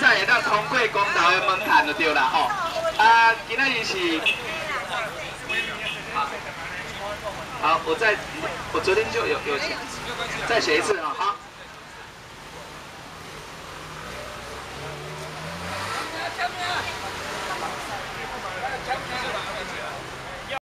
在会当通过公投的门槛就对啦吼。啊，今仔日是，好，我再，我昨天就有有，再写一次。